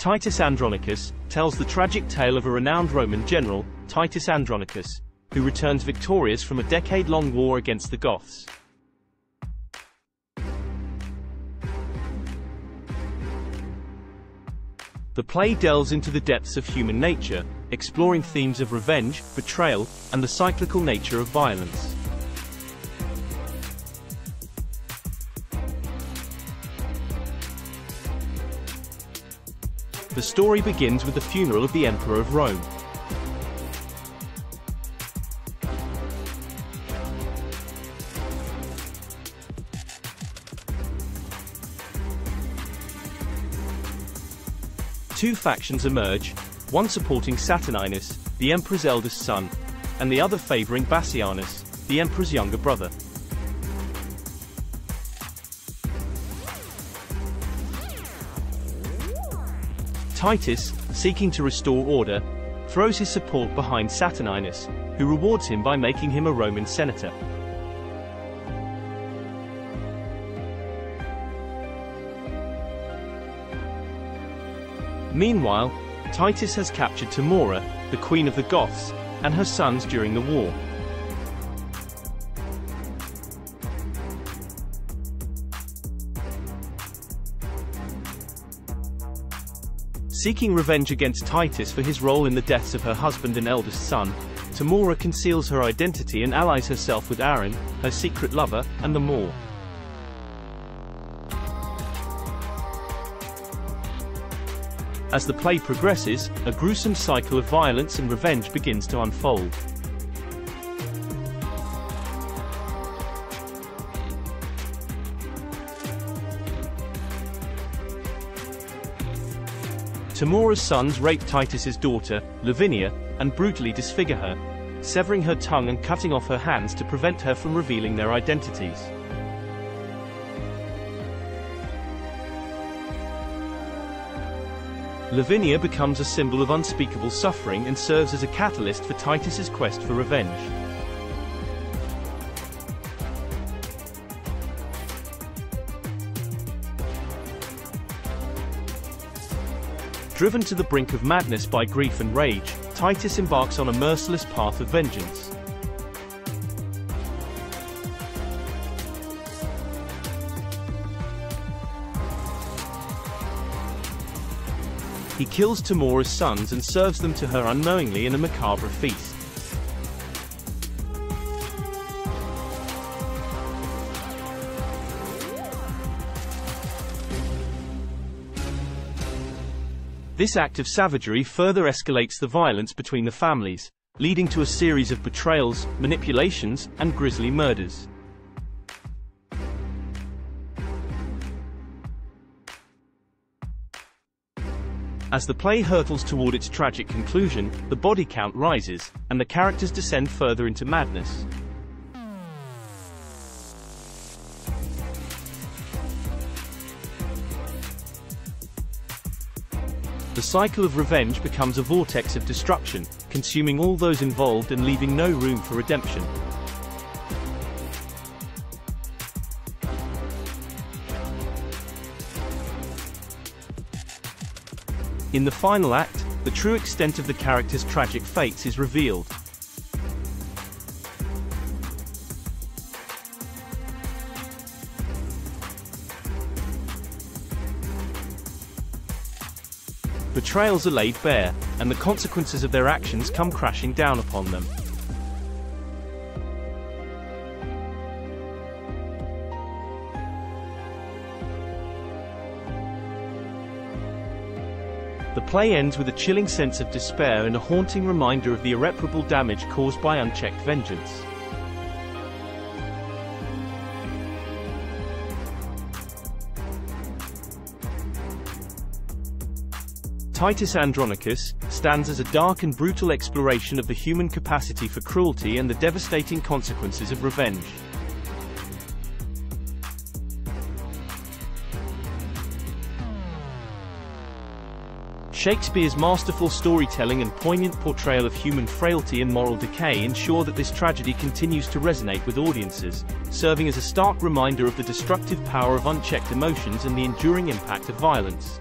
Titus Andronicus tells the tragic tale of a renowned Roman general, Titus Andronicus, who returns victorious from a decade-long war against the Goths. The play delves into the depths of human nature, exploring themes of revenge, betrayal, and the cyclical nature of violence. The story begins with the funeral of the Emperor of Rome. Two factions emerge, one supporting Saturninus, the emperor's eldest son, and the other favoring Bassianus, the emperor's younger brother. Titus, seeking to restore order, throws his support behind Saturninus, who rewards him by making him a Roman senator. Meanwhile, Titus has captured Tamora, the queen of the Goths, and her sons during the war. Seeking revenge against Titus for his role in the deaths of her husband and eldest son, Tamora conceals her identity and allies herself with Aaron, her secret lover, and the Moor. As the play progresses, a gruesome cycle of violence and revenge begins to unfold. Tamora's sons rape Titus's daughter, Lavinia, and brutally disfigure her, severing her tongue and cutting off her hands to prevent her from revealing their identities. Lavinia becomes a symbol of unspeakable suffering and serves as a catalyst for Titus's quest for revenge. Driven to the brink of madness by grief and rage, Titus embarks on a merciless path of vengeance. He kills Tamora's sons and serves them to her unknowingly in a macabre feast. This act of savagery further escalates the violence between the families, leading to a series of betrayals, manipulations, and grisly murders. As the play hurtles toward its tragic conclusion, the body count rises, and the characters descend further into madness. The cycle of revenge becomes a vortex of destruction, consuming all those involved and leaving no room for redemption. In the final act, the true extent of the character's tragic fates is revealed. Betrayals are laid bare, and the consequences of their actions come crashing down upon them. The play ends with a chilling sense of despair and a haunting reminder of the irreparable damage caused by unchecked vengeance. Titus Andronicus stands as a dark and brutal exploration of the human capacity for cruelty and the devastating consequences of revenge. Shakespeare's masterful storytelling and poignant portrayal of human frailty and moral decay ensure that this tragedy continues to resonate with audiences, serving as a stark reminder of the destructive power of unchecked emotions and the enduring impact of violence.